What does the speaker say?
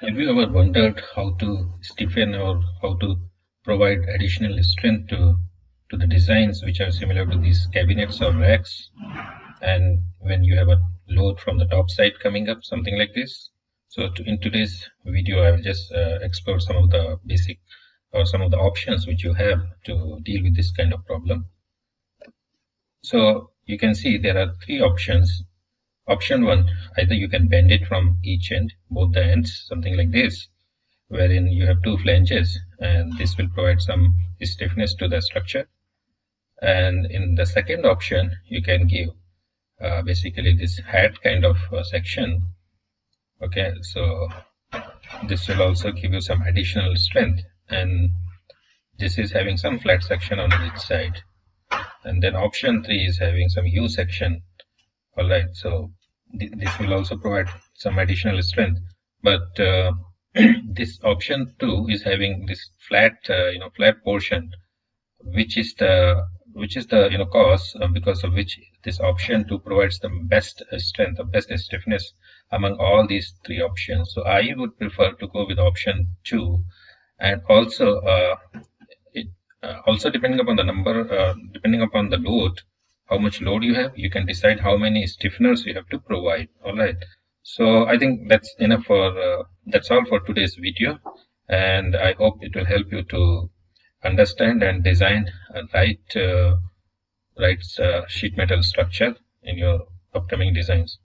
Have you ever wondered how to stiffen or how to provide additional strength to, to the designs which are similar to these cabinets or racks? And when you have a load from the top side coming up, something like this. So to, in today's video, I will just uh, explore some of the basic or some of the options which you have to deal with this kind of problem. So you can see there are three options Option 1, either you can bend it from each end, both the ends, something like this, wherein you have two flanges and this will provide some stiffness to the structure. And in the second option, you can give uh, basically this hat kind of uh, section. Okay, so this will also give you some additional strength and this is having some flat section on each side. And then option 3 is having some U section alright so th this will also provide some additional strength. But uh, this option 2 is having this flat uh, you know flat portion which is the which is the you know cause uh, because of which this option 2 provides the best strength the best stiffness among all these three options. So i would prefer to go with option 2 and also uh, it, uh, also depending upon the number uh, depending upon the load how much load you have you can decide how many stiffeners you have to provide. All right so i think that's enough for uh, that's all for today's video. And i hope it will help you to understand and design a right uh, right uh, sheet metal structure in your upcoming designs